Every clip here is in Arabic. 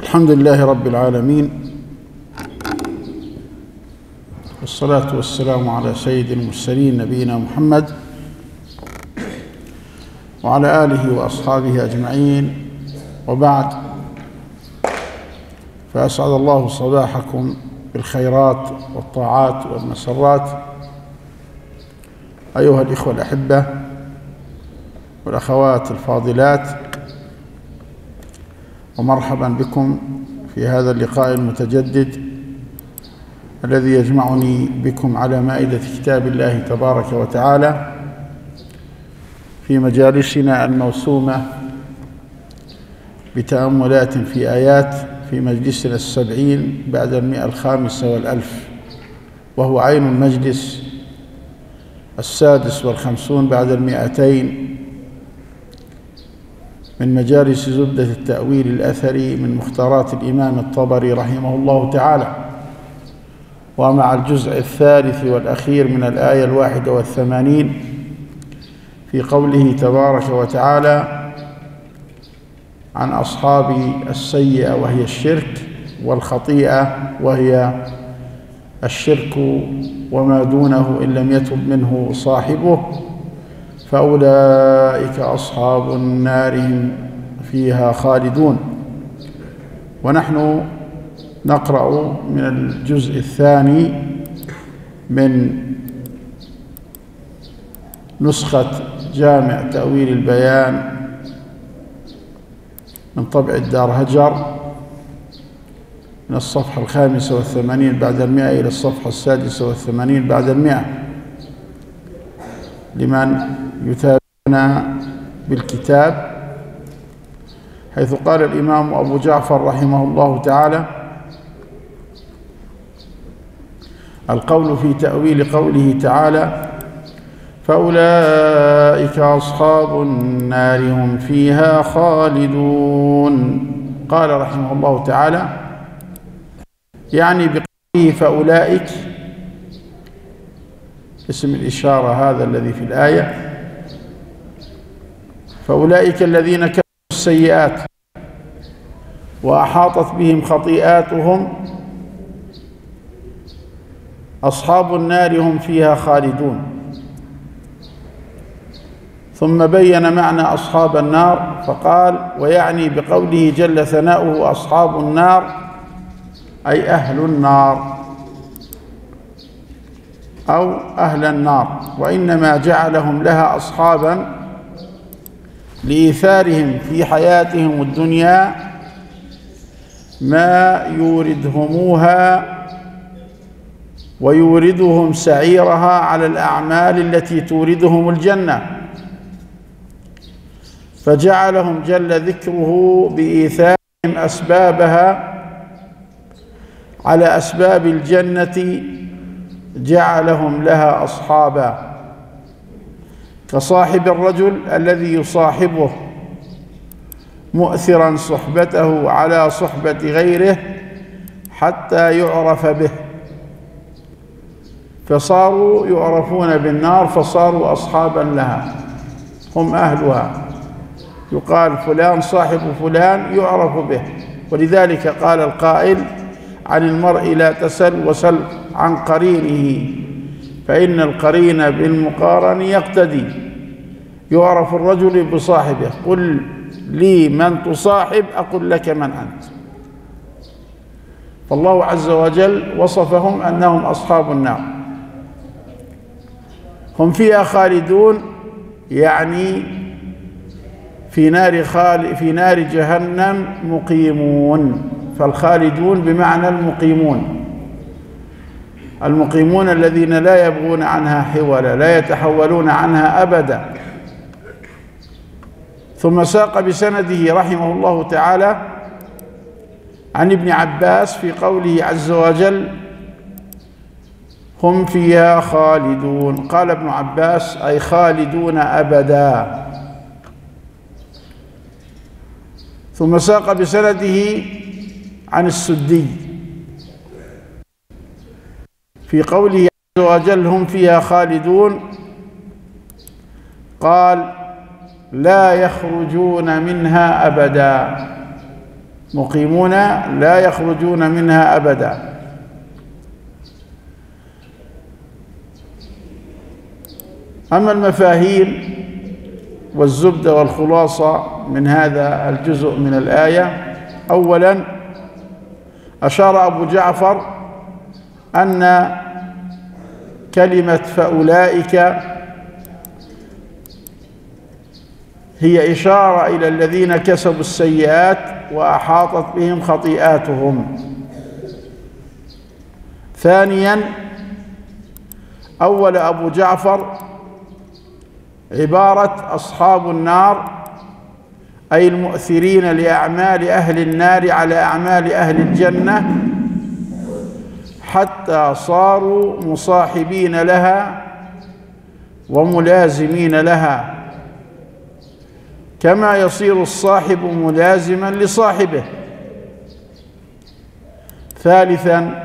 الحمد لله رب العالمين والصلاة والسلام على سيد المرسلين نبينا محمد وعلى آله وأصحابه أجمعين. وبعد فأسعد الله صباحكم بالخيرات والطاعات والمسرات. أيها الإخوة الأحبة والأخوات الفاضلات ومرحبا بكم في هذا اللقاء المتجدد الذي يجمعني بكم على مائدة كتاب الله تبارك وتعالى في مجالسنا الموسومة بتأملات في آيات في مجلسنا السبعين بعد المئة الخامسة والألف وهو عين المجلس السادس والخمسون بعد المئتين من مجالس زبدة التأويل الأثري من مختارات الإمام الطبري رحمه الله تعالى. ومع الجزء الثالث والأخير من الآية الواحدة والثمانين في قوله تبارك وتعالى عن أصحاب السيئة وهي الشرك والخطيئة وهي الشرك وما دونه إن لم يتب منه صاحبه. فأولئك أصحاب النار هم فيها خالدون. ونحن نقرأ من الجزء الثاني من نسخة جامع تأويل البيان من طبع الدار هجر من الصفحة الخامسة والثمانين بعد المئة إلى الصفحة السادسة والثمانين بعد المئة. لمن يتابعنا بالكتاب حيث قال الإمام أبو جعفر رحمه الله تعالى القول في تأويل قوله تعالى فأولئك أصحاب النار هم فيها خالدون. قال رحمه الله تعالى يعني بقوله فأولئك اسم الإشارة هذا الذي في الآية. فأولئك الذين كفروا السيئات وأحاطت بهم خطيئاتهم أصحاب النار هم فيها خالدون. ثم بين معنى أصحاب النار فقال ويعني بقوله جل ثناؤه أصحاب النار أي أهل النار. أو أهل النار وإنما جعلهم لها أصحابا لإيثارهم في حياتهم الدنيا ما يوردهموها ويوردهم سعيرها على الأعمال التي توردهم الجنة. فجعلهم جل ذكره بإيثارهم أسبابها على أسباب الجنة جعلهم لها أصحابا كصاحب الرجل الذي يصاحبه مؤثرا صحبته على صحبة غيره حتى يعرف به. فصاروا يعرفون بالنار فصاروا أصحابا لها هم أهلها. يقال فلان صاحب فلان يعرف به. ولذلك قال القائل عن المرء لا تسل وسل. عن قرينه فإن القرين بالمقارن يقتدي. يعرف الرجل بصاحبه قل لي من تصاحب أقول لك من أنت. فالله عز وجل وصفهم أنهم أصحاب النار. هم فيها خالدون يعني في نار خال في نار جهنم مقيمون. فالخالدون بمعنى المقيمون. المقيمون الذين لا يبغون عنها حولا لا يتحولون عنها أبدا. ثم ساق بسنده رحمه الله تعالى عن ابن عباس في قوله عز وجل هم فيها خالدون. قال ابن عباس أي خالدون أبدا. ثم ساق بسنده عن السدي. في قوله عز وجل هم فيها خالدون قال لا يخرجون منها أبدا. مقيمون لا يخرجون منها أبدا. أما المفاهيم والزبدة والخلاصة من هذا الجزء من الآية أولا أشار أبو جعفر أن كلمة فأولئك هي إشارة إلى الذين كسبوا السيئات وأحاطت بهم خطيئاتهم. ثانيا أول أبو جعفر عبارة أصحاب النار أي المؤثرين لأعمال أهل النار على أعمال أهل الجنة حتى صاروا مصاحبين لها وملازمين لها. كما يصير الصاحب ملازما لصاحبه. ثالثا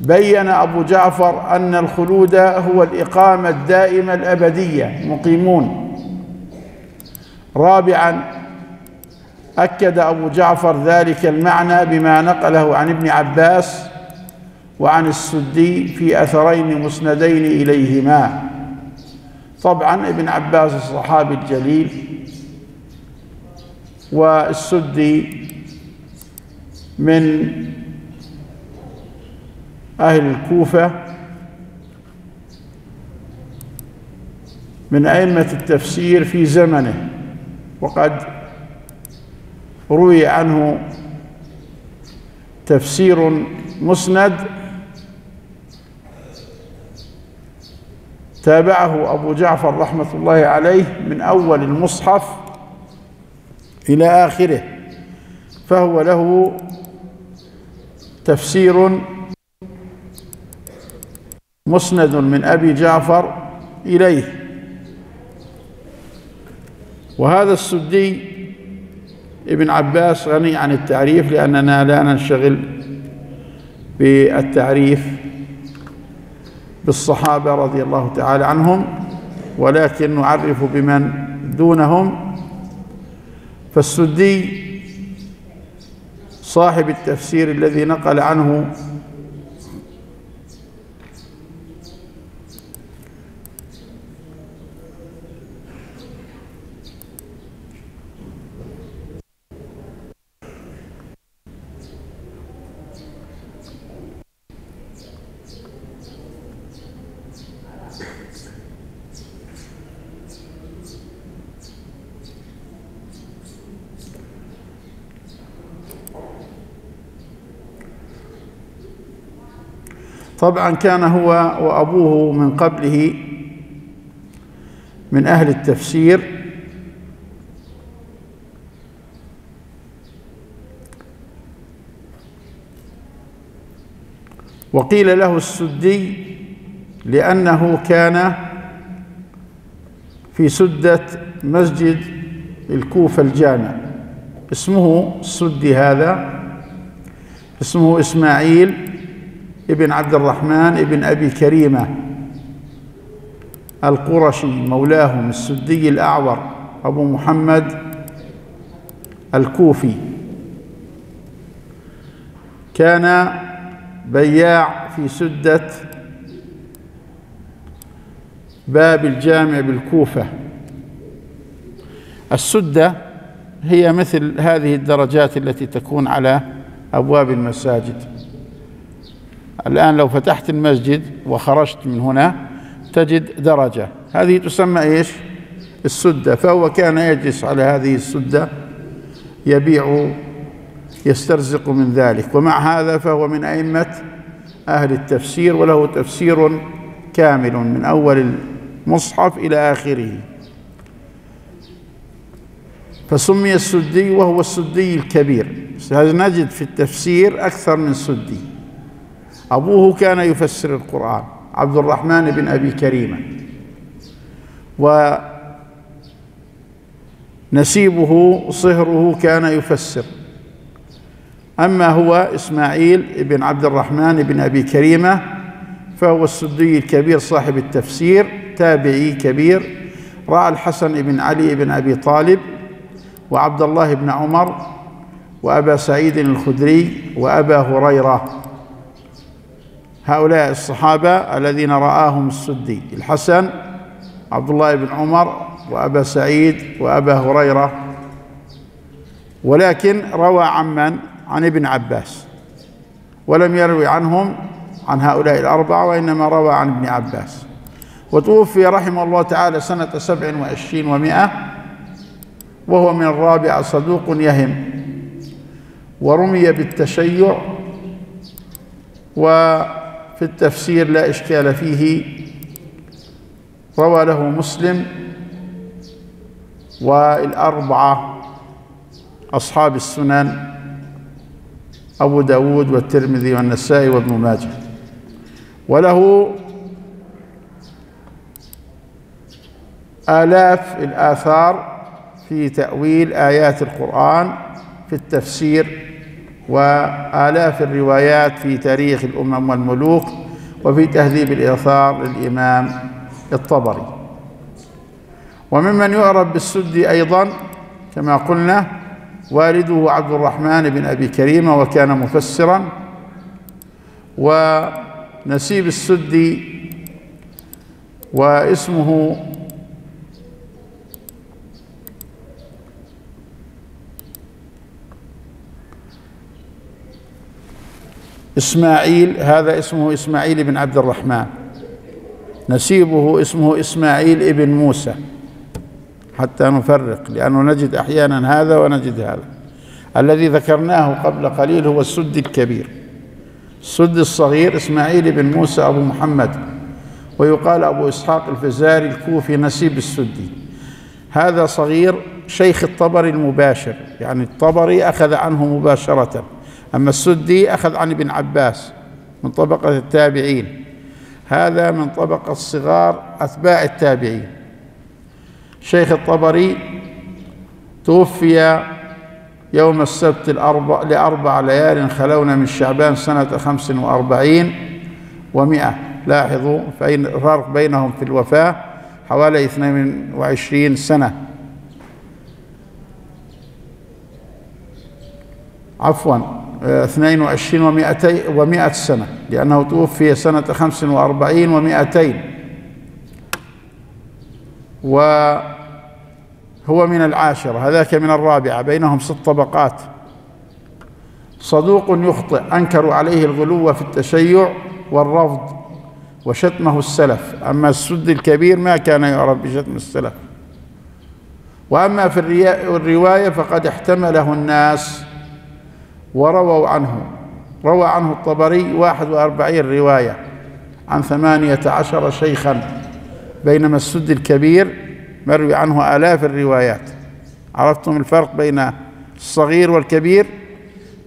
بين أبو جعفر أن الخلود هو الإقامة الدائمة الأبدية. مقيمون. رابعا أكد أبو جعفر ذلك المعنى بما نقله عن ابن عباس وعن السدي في أثرين مسندين إليهما. طبعا ابن عباس الصحابي الجليل والسدي من أهل الكوفة من أئمة التفسير في زمنه وقد روي عنه تفسير مسند تابعه أبو جعفر رحمة الله عليه من أول المصحف إلى آخره فهو له تفسير مسند من أبي جعفر إليه. وهذا السدي ابن عباس غني عن التعريف لأننا لا ننشغل بالتعريف بالصحابة رضي الله تعالى عنهم ولكن نعرف بمن دونهم. فالسدي صاحب التفسير الذي نقل عنه طبعا كان هو وأبوه من قبله من أهل التفسير. وقيل له السدي لأنه كان في سدة مسجد الكوفة الجامع. اسمه السدي هذا اسمه إسماعيل. ابن عبد الرحمن ابن أبي كريمة القرشي مولاهم السدي الأعور أبو محمد الكوفي. كان بياع في سدة باب الجامع بالكوفة. السدة هي مثل هذه الدرجات التي تكون على أبواب المساجد. الآن لو فتحت المسجد وخرجت من هنا تجد درجة. هذه تسمى إيش؟ السدة. فهو كان يجلس على هذه السدة يبيع يسترزق من ذلك. ومع هذا فهو من أئمة أهل التفسير وله تفسير كامل من أول المصحف إلى آخره. فسمي السدي وهو السدي الكبير. نجد في التفسير أكثر من سدي. أبوه كان يفسر القرآن عبد الرحمن بن أبي كريمة. ونسيبه صهره كان يفسر. أما هو إسماعيل بن عبد الرحمن بن أبي كريمة فهو السدي الكبير صاحب التفسير تابعي كبير. رأى الحسن بن علي بن أبي طالب وعبد الله بن عمر وأبا سعيد الخدري وأبا هريرة. هؤلاء الصحابة الذين رآهم السدي الحسن عبد الله بن عمر وأبا سعيد وأبا هريرة. ولكن روى عن من؟ عن ابن عباس. ولم يروي عنهم عن هؤلاء الأربعة وإنما روى عن ابن عباس. وتوفي رحمه الله تعالى سنة سبع وعشرين ومائة وهو من الرابعة صدوق يهم. ورمي بالتشيع وفي التفسير لا إشكال فيه. روى له مسلم والأربعة أصحاب السنن أبو داود والترمذي والنسائي وابن ماجه. وله آلاف الآثار في تأويل آيات القرآن في التفسير وآلاف الروايات في تاريخ الأمم والملوك وفي تهذيب الإيثار للإمام الطبري. وممن يعرف بالسدي أيضا كما قلنا والده عبد الرحمن بن أبي كريمة وكان مفسرا. ونسيب السدي واسمه إسماعيل هذا اسمه إسماعيل بن عبد الرحمن. نسيبه اسمه إسماعيل ابن موسى. حتى نفرق لأنه نجد أحيانا هذا ونجد هذا. الذي ذكرناه قبل قليل هو السد الكبير. السد الصغير إسماعيل بن موسى أبو محمد. ويقال أبو إسحاق الفزاري الكوفي نسيب السدي. هذا صغير شيخ الطبري المباشر يعني الطبري أخذ عنه مباشرة. أما السدي أخذ عن ابن عباس من طبقة التابعين. هذا من طبقة الصغار أتباع التابعين. شيخ الطبري توفي يوم السبت الأربع لأربع ليال خلونا من شعبان سنة خمس وأربعين ومئة. لاحظوا فإن الفرق بينهم في الوفاة حوالي اثنين وعشرين سنة. عفوا. اثنين وعشرين ومائتي ومائة سنة لأنه توفي سنة خمس وأربعين ومائتين وهو من العاشرة هذاك من الرابعة بينهم ست طبقات. صدوق يخطئ أنكروا عليه الغلو في التشيع والرفض وشتمه السلف. أما السد الكبير ما كان يعرف بشتم السلف. وأما في الرواية فقد احتمله الناس ورووا عنه. روى عنه الطبري واحد وأربعين رواية عن ثمانية عشر شيخا بينما السد الكبير مروي عنه آلاف الروايات. عرفتم الفرق بين الصغير والكبير؟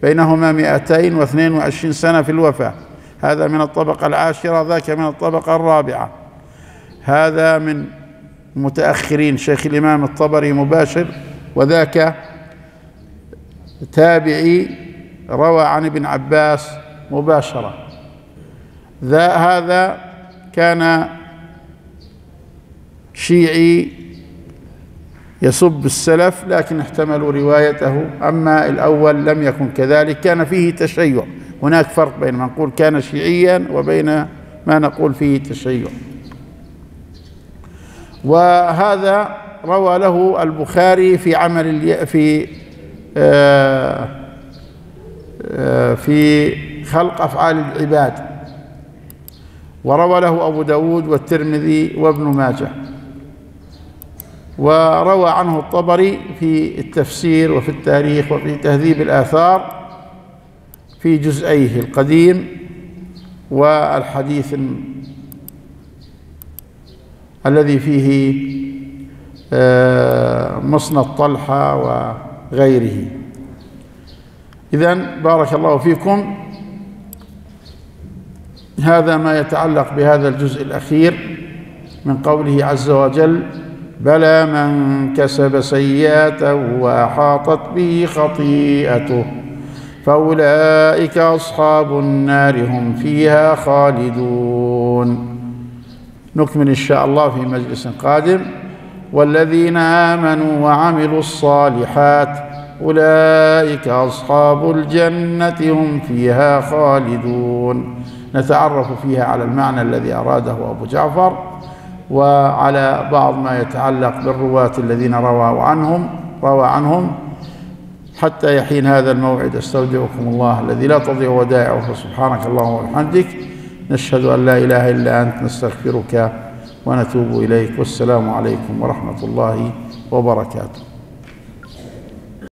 بينهما مئتين واثنين وعشرين سنة في الوفاة. هذا من الطبقة العاشرة ذاك من الطبقة الرابعة. هذا من متأخرين. شيخ الإمام الطبري مباشر وذاك تابعي روى عن ابن عباس مباشرة. ذا هذا كان شيعي يسب السلف لكن احتملوا روايته أما الأول لم يكن كذلك. كان فيه تشيع. هناك فرق بين ما نقول كان شيعيا وبين ما نقول فيه تشيع. وهذا روى له البخاري في عمل في آه في خلق أفعال العباد. وروى له أبو داود والترمذي وابن ماجه. وروى عنه الطبري في التفسير وفي التاريخ وفي تهذيب الآثار في جزئيه القديم والحديث الذي فيه آه، مصنع طلحة وغيره. إذا بارك الله فيكم. هذا ما يتعلق بهذا الجزء الأخير من قوله عز وجل بلى من كسب سيئة وأحاطت به خطيئته فأولئك أصحاب النار هم فيها خالدون. نكمل إن شاء الله في مجلس قادم والذين آمنوا وعملوا الصالحات أولئك أصحاب الجنة هم فيها خالدون. نتعرف فيها على المعنى الذي أراده أبو جعفر وعلى بعض ما يتعلق بالرواة الذين رووا عنهم روى عنهم. حتى يحين هذا الموعد أستودعكم الله الذي لا تضيع ودائعه. سبحانك اللهم وبحمدك. نشهد أن لا إله إلا أنت نستغفرك ونتوب إليك. والسلام عليكم ورحمة الله وبركاته.